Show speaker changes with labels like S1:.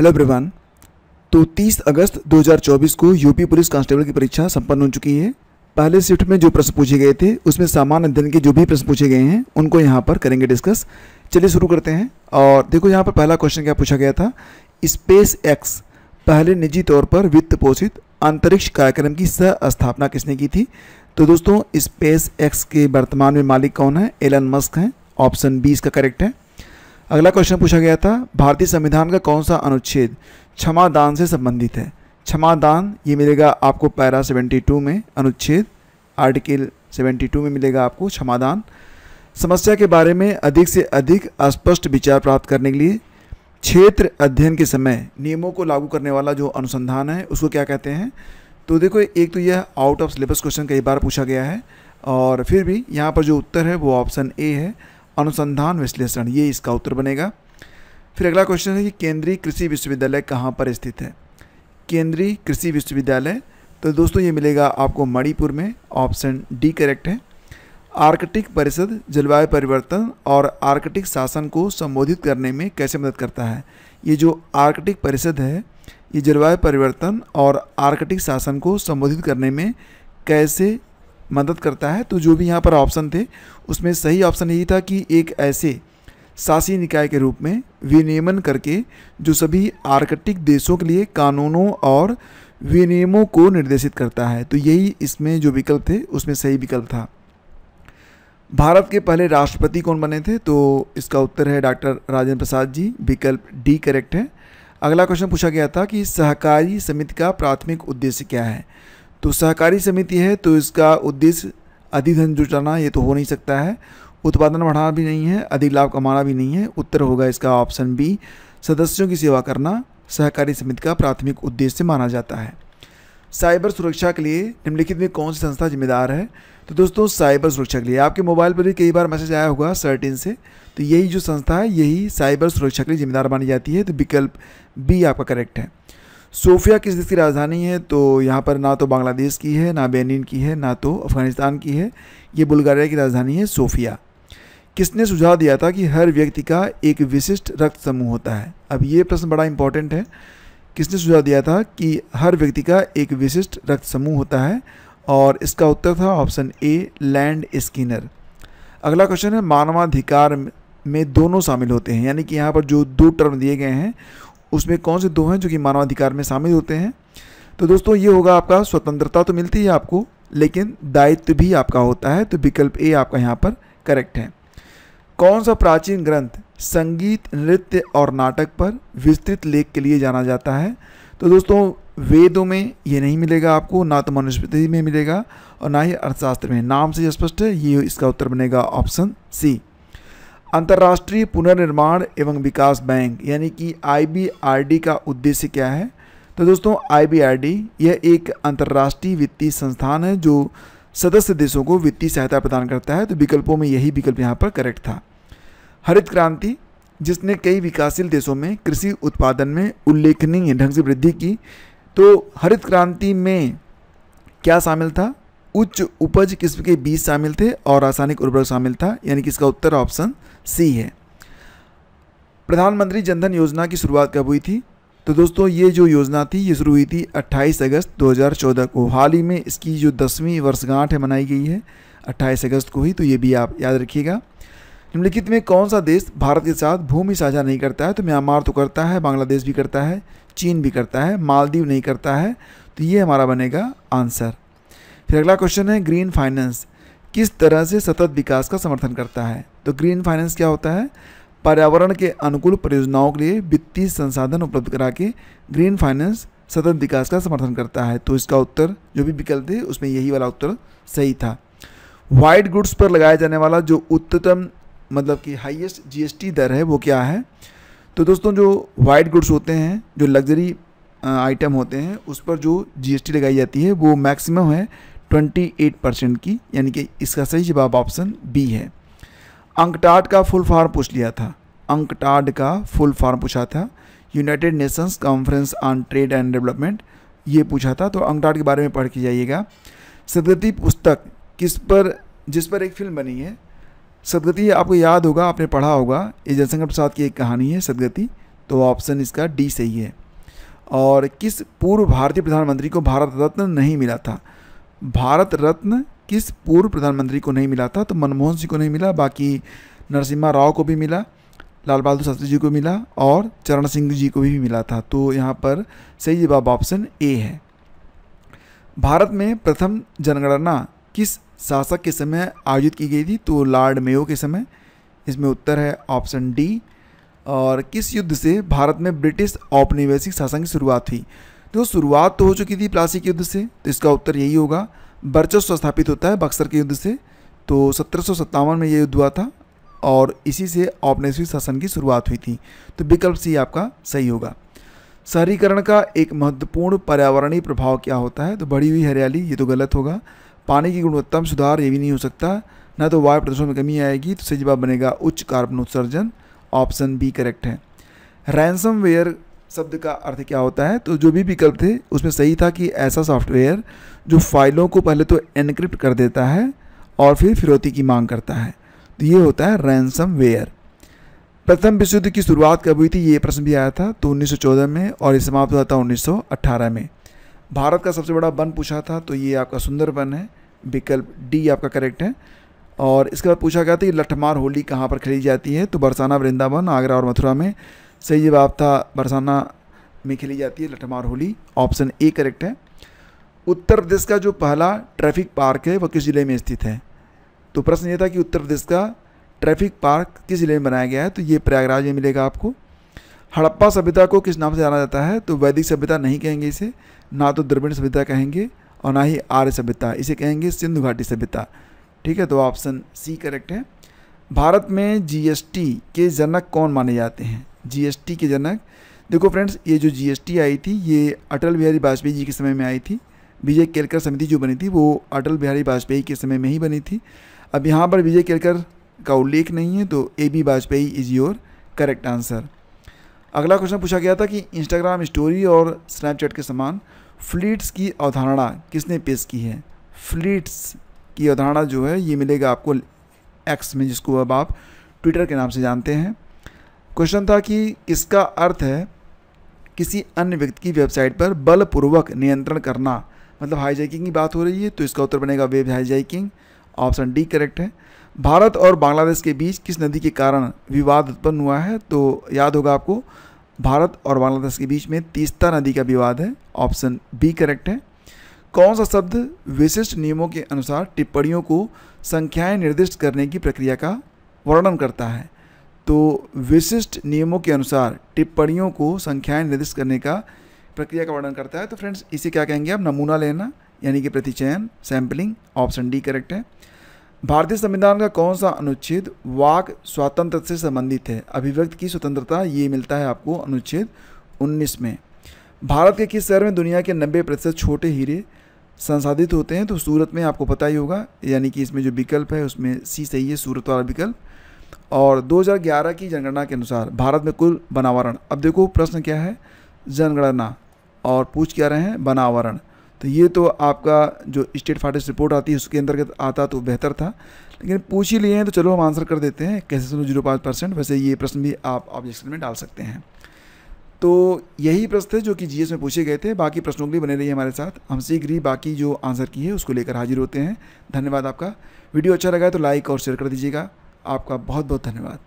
S1: Hello everyone तो 30 अगस्त 2024 को UP police constable की परीक्षा संपन्न हो चुकी है। पहले शिफ्ट में जो प्रश्न पूछे गए थे, उसमें सामान्य अध्ययन के जो भी प्रश्न पूछे गए हैं, उनको यहाँ पर करेंगे डिस्कस चलिए शुरू करते हैं। और देखो, यहाँ पर पहला क्वेश्चन क्या पूछा गया था? स्पेस एक्स पहले निजी तौर पर वित्त पोषित अंतरिक्ष कार्यक्रम की सह स्थापना किसने की थी? तो दोस्तों स्पेस एक्स के वर्तमान में मालिक कौन है? एलन मस्क हैं। ऑप्शन बी इसका करेक्ट है। अगला क्वेश्चन पूछा गया था, भारतीय संविधान का कौन सा अनुच्छेद क्षमा दान से संबंधित है? क्षमा दान, ये मिलेगा आपको पैरा 72 में अनुच्छेद, आर्टिकल 72 में मिलेगा आपको क्षमादान समस्या के बारे में अधिक से अधिक स्पष्ट विचार प्राप्त करने के लिए क्षेत्र अध्ययन के समय नियमों को लागू करने वाला जो अनुसंधान है, उसको क्या कहते हैं? तो देखो, एक तो यह आउट ऑफ़ सिलेबस क्वेश्चन कई बार पूछा गया है और फिर भी यहाँ पर जो उत्तर है वो ऑप्शन ए है। अनुसंधान विश्लेषण, ये इसका उत्तर बनेगा। फिर अगला क्वेश्चन है कि केंद्रीय कृषि विश्वविद्यालय कहाँ पर स्थित है? केंद्रीय कृषि विश्वविद्यालय तो दोस्तों ये मिलेगा आपको मणिपुर में ऑप्शन डी करेक्ट है। आर्कटिक परिषद जलवायु परिवर्तन और आर्कटिक शासन को संबोधित करने में कैसे मदद करता है? ये जो आर्कटिक परिषद है, ये जलवायु परिवर्तन और आर्कटिक शासन को संबोधित करने में कैसे मदद करता है तो जो भी यहाँ पर ऑप्शन थे, उसमें सही ऑप्शन यही था कि एक ऐसे शासी निकाय के रूप में विनियमन करके जो सभी आर्कटिक देशों के लिए कानूनों और विनियमों को निर्देशित करता है। तो यही इसमें जो विकल्प थे, उसमें सही विकल्प था। भारत के पहले राष्ट्रपति कौन बने थे? तो इसका उत्तर है डॉक्टर राजेंद्र प्रसाद जी। विकल्प डी करेक्ट है। अगला क्वेश्चन पूछा गया था कि सहकारी समिति का प्राथमिक उद्देश्य क्या है? तो सहकारी समिति है तो इसका उद्देश्य अधिक धन जुटाना, ये तो हो नहीं सकता है। उत्पादन बढ़ाना भी नहीं है, अधिक लाभ कमाना भी नहीं है। उत्तर होगा इसका ऑप्शन बी सदस्यों की सेवा करना, सहकारी समिति का प्राथमिक उद्देश्य माना जाता है। साइबर सुरक्षा के लिए निम्नलिखित में कौन सी संस्था जिम्मेदार है? तो दोस्तों, साइबर सुरक्षा के लिए आपके मोबाइल पर भी कई बार मैसेज आया होगा सर्टिन से। तो यही जो संस्था है, यही साइबर सुरक्षा के लिए जिम्मेदार मानी जाती है। तो विकल्प बी आपका करेक्ट है। सोफिया किस देश की राजधानी है? तो यहाँ पर ना तो बांग्लादेश की है, ना बेनिन की है, ना तो अफ़गानिस्तान की है। ये बुल्गारिया की राजधानी है सोफिया। किसने सुझाव दिया था कि हर व्यक्ति का एक विशिष्ट रक्त समूह होता है? अब ये प्रश्न बड़ा इंपॉर्टेंट है। किसने सुझाव दिया था कि हर व्यक्ति का एक विशिष्ट रक्त समूह होता है? और इसका उत्तर था ऑप्शन ए, लैंड स्किनर। अगला क्वेश्चन है, मानवाधिकार में दोनों शामिल होते हैं। यानी कि यहाँ पर जो दो टर्म दिए गए हैं उसमें कौन से दो हैं जो कि मानवाधिकार में शामिल होते हैं? तो दोस्तों, ये होगा आपका स्वतंत्रता तो मिलती है आपको, लेकिन दायित्व भी आपका होता है तो विकल्प ए आपका यहाँ पर करेक्ट है। कौन सा प्राचीन ग्रंथ संगीत, नृत्य और नाटक पर विस्तृत लेख के लिए जाना जाता है? तो दोस्तों, वेदों में ये नहीं मिलेगा आपको, ना तो मनुस्मृति में मिलेगा और ना ही अर्थशास्त्र में। नाम से स्पष्ट है, ये इसका उत्तर बनेगा ऑप्शन सी। अंतर्राष्ट्रीय पुनर्निर्माण एवं विकास बैंक, यानी कि आईबीआरडी का उद्देश्य क्या है? तो दोस्तों आईबीआरडी यह एक अंतर्राष्ट्रीय वित्तीय संस्थान है जो सदस्य देशों को वित्तीय सहायता प्रदान करता है। तो विकल्पों में यही विकल्प यहाँ पर करेक्ट था। हरित क्रांति, जिसने कई विकासशील देशों में कृषि उत्पादन में उल्लेखनीय ढंग से वृद्धि की। तो हरित क्रांति में क्या शामिल था? उच्च उपज किस्म के बीज शामिल थे और रासायनिक उर्वरक शामिल था, यानी कि इसका उत्तर ऑप्शन सी है। प्रधानमंत्री जनधन योजना की शुरुआत कब हुई थी? तो दोस्तों, ये जो योजना थी, ये शुरू हुई थी 28 अगस्त 2014 को। हाल ही में इसकी जो दसवीं वर्षगांठ है, मनाई गई है 28 अगस्त को ही तो ये भी आप याद रखिएगा। निम्नलिखित में कौन सा देश भारत के साथ भूमि साझा नहीं करता है? तो म्यांमार तो करता है, बांग्लादेश भी करता है, चीन भी करता है, मालदीव नहीं करता है तो ये हमारा बनेगा आंसर। फिर अगला क्वेश्चन है, ग्रीन फाइनेंस किस तरह से सतत विकास का समर्थन करता है? तो ग्रीन फाइनेंस क्या होता है? पर्यावरण के अनुकूल परियोजनाओं के लिए वित्तीय संसाधन उपलब्ध करा के ग्रीन फाइनेंस सतत विकास का समर्थन करता है। तो इसका उत्तर, जो भी विकल्प थे, उसमें यही वाला उत्तर सही था। वाइट गुड्स पर लगाया जाने वाला जो उच्चतम मतलब कि हाईएस्ट जीएसटी दर है, वो क्या है? तो दोस्तों, जो वाइट गुड्स होते हैं, जो लग्जरी आइटम होते हैं, उस पर जो जीएसटी लगाई जाती है, वो मैक्सिमम है 28 परसेंट की, यानी कि इसका सही जवाब ऑप्शन बी है। अंकटाड का फुल फॉर्म पूछ लिया था। अंकटाड का फुल फॉर्म पूछा था। United Nations Conference on Trade and Development, ये पूछा था। तो अंकटाड के बारे में पढ़ के जाइएगा। सदगति पुस्तक किस पर, जिस पर एक फ़िल्म बनी है। सदगति, आपको याद होगा, आपने पढ़ा होगा, ये जयशंकर प्रसाद की एक कहानी है सदगति। तो ऑप्शन इसका डी सही है। और किस पूर्व भारतीय प्रधानमंत्री को भारत रत्न नहीं मिला था? भारत रत्न किस पूर्व प्रधानमंत्री को नहीं मिला था तो मनमोहन सिंह को नहीं मिला, बाकी नरसिम्हा राव को भी मिला, लाल बहादुर शास्त्री जी को मिला और चरण सिंह जी को भी मिला था। तो यहाँ पर सही जवाब ऑप्शन ए है। भारत में प्रथम जनगणना किस शासक के समय आयोजित की गई थी तो लॉर्ड मेयो के समय? इसमें उत्तर है ऑप्शन डी। और किस युद्ध से भारत में ब्रिटिश औपनिवेशिक शासन की शुरुआत हुई? तो शुरुआत तो हो चुकी थी प्लासी के युद्ध से तो इसका उत्तर यही होगा। वर्चस्व स्थापित होता है बक्सर के युद्ध से तो सत्रह सौ सत्तावन में यह युद्ध हुआ था और इसी से औपनिवेशिक शासन की शुरुआत हुई थी। तो विकल्प सी आपका सही होगा। शहरीकरण का एक महत्वपूर्ण पर्यावरणीय प्रभाव क्या होता है? तो बढ़ी हुई हरियाली, ये तो गलत होगा। पानी की गुणवत्ता में सुधार ये भी नहीं हो सकता। ना तो वायु प्रदूषण में कमी आएगी तो सही जवाब बनेगा उच्च कार्बन उत्सर्जन, ऑप्शन बी करेक्ट है। रैंसम वेयर शब्द का अर्थ क्या होता है? तो जो भी विकल्प थे, उसमें सही था कि ऐसा सॉफ्टवेयर जो फाइलों को पहले तो एनक्रिप्ट कर देता है और फिर फिरौती की मांग करता है। तो ये होता है रैंसम वेयर प्रथम विश्व युद्ध की शुरुआत कब हुई थी, ये प्रश्न भी आया था तो 1914 में और ये समाप्त हुआ था 1918 में। भारत का सबसे बड़ा वन पूछा था तो ये आपका सुंदर वन है, विकल्प डी आपका करेक्ट है। और इसके बाद पूछा गया था कि लठमार होली कहाँ पर खेली जाती है तो बरसाना वृंदावन, आगरा और मथुरा में। सही जवाब था बरसाना में खेली जाती है Lathmar Holi. Option A correct है। उत्तर प्रदेश का जो पहला ट्रैफ़िक पार्क है वह किस ज़िले में स्थित है? तो प्रश्न ये था कि उत्तर प्रदेश का ट्रैफ़िक पार्क किस ज़िले में बनाया गया है? तो ये प्रयागराज में मिलेगा आपको। हड़प्पा सभ्यता को किस नाम से जाना जाता है? तो वैदिक सभ्यता नहीं कहेंगे इसे, ना तो द्रविड़ सभ्यता कहेंगे और ना ही आर्य सभ्यता, इसे कहेंगे सिंधु घाटी सभ्यता। ठीक है तो ऑप्शन सी करेक्ट है। भारत में जीएसटी के जनक कौन माने जाते हैं? जीएसटी के जनक। देखो फ्रेंड्स ये जो जीएसटी आई थी, ये अटल बिहारी वाजपेयी जी के समय में आई थी। विजय केलकर समिति जो बनी थी, वो अटल बिहारी वाजपेयी के समय में ही बनी थी। अब यहाँ पर विजय केलकर का उल्लेख नहीं है तो A B Vajpayee is your correct answer अगला क्वेश्चन पूछा गया था कि इंस्टाग्राम स्टोरी और स्नैपचैट के समान फ्लीट्स की अवधारणा किसने पेश की है? फ्लीट्स की अवधारणा जो है, ये मिलेगा आपको एक्स में, जिसको अब आप ट्विटर के नाम से जानते हैं। क्वेश्चन था कि किसका अर्थ है किसी अन्य व्यक्ति की वेबसाइट पर बलपूर्वक नियंत्रण करना? मतलब हाईजैकिंग की बात हो रही है तो इसका उत्तर बनेगा web hijacking. Option D correct है। भारत और बांग्लादेश के बीच किस नदी के कारण विवाद उत्पन्न हुआ है? तो याद होगा आपको, भारत और बांग्लादेश के बीच में तीस्ता नदी का विवाद है। ऑप्शन बी करेक्ट है। कौन सा शब्द विशिष्ट नियमों के अनुसार टिप्पणियों को संख्याएँ निर्दिष्ट करने की प्रक्रिया का वर्णन करता है? तो विशिष्ट नियमों के अनुसार टिप्पणियों को संख्याएँ निर्दिष्ट करने का प्रक्रिया का वर्णन करता है। तो फ्रेंड्स, इसे क्या कहेंगे आप? नमूना लेना, यानी कि प्रतिचयन सैम्पलिंग ऑप्शन डी करेक्ट है। भारतीय संविधान का कौन सा अनुच्छेद वाक स्वातंत्र से संबंधित है? अभिव्यक्त की स्वतंत्रता ये मिलता है आपको अनुच्छेद 19 में। भारत के किस शहर में दुनिया के 90 प्रतिशत छोटे हीरे संसाधित होते हैं? तो सूरत में आपको पता ही होगा, यानी कि इसमें जो विकल्प है, उसमें सी सही है, सूरत वाला विकल्प। और 2011 की जनगणना के अनुसार भारत में कुल बनावरण, अब देखो प्रश्न क्या है? जनगणना और पूछ क्या रहे हैं? बनावरण। तो ये तो आपका जो स्टेट फार्टिस रिपोर्ट आती है, उसके अंतर्गत आता तो बेहतर था, लेकिन पूछ ही लिए हैं तो चलो हम आंसर कर देते हैं। कैसे सुनो? ज़ीरो पाँच परसेंट। वैसे ये प्रश्न भी आप ऑब्जेक्शन में डाल सकते हैं। तो यही प्रश्न थे जो कि जीएस में पूछे गए थे। बाकी प्रश्नों के लिए बने रहिए हमारे साथ। हम शीघ्र ही बाकी जो आंसर की है, उसको लेकर हाजिर होते हैं। धन्यवाद आपका। वीडियो अच्छा लगा है तो लाइक और शेयर कर दीजिएगा। आपका बहुत बहुत धन्यवाद।